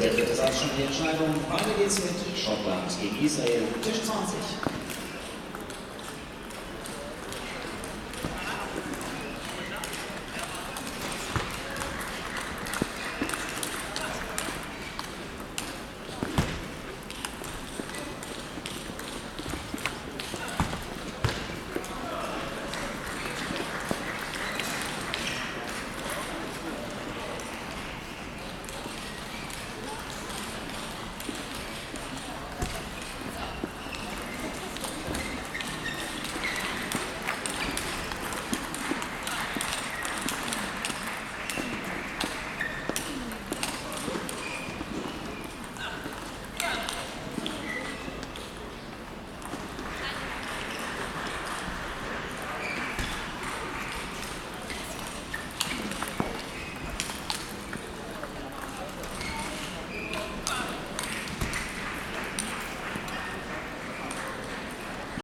Der dritte Satz schon die Entscheidung. Weiter geht's mit Schottland gegen Israel. Tisch 20.